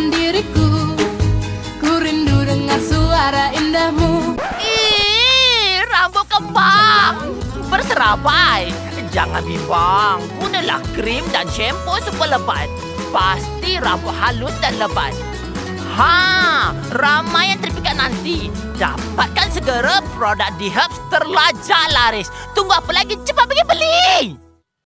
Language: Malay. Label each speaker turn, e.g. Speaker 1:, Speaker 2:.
Speaker 1: dalam diriku Ku rindu dengar suara indahmu.
Speaker 2: Ih, rambut kembang. Berserabai Jangan bimbang. Gunalah krim dan shampoo super lebat. Pasti rambut halus dan lebat. Ha, ramai yang terpikat nanti. Dapatkan segera produk di Herbs terlajak laris. Tunggu apa lagi? Cepat pergi